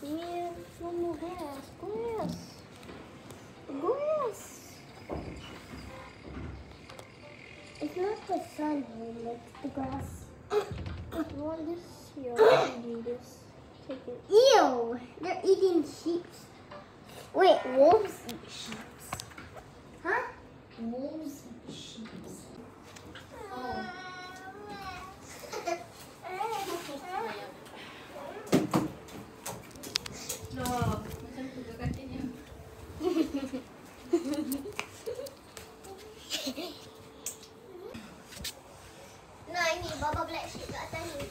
Yeah, one more grass. Grass. Grass. It's not the sun, it's the grass. You want this? Here, I'll this. Take it. Ew! They're eating sheep. Wait, wolves eat sheep. Huh? Wolves. Nah ini baba black sheep kat atas ni.